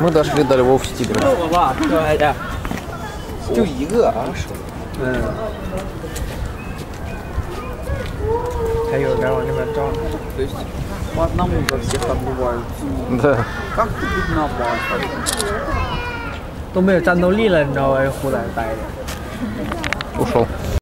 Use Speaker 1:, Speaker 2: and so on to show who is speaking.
Speaker 1: Мы дошли до Львов с тигром. 就一个啊，
Speaker 2: 嗯。还有人往那边照。对。玩
Speaker 1: Да.
Speaker 2: Как ты тут на базе? 都没有战斗力了，你知道吧？湖南待着。
Speaker 1: 不收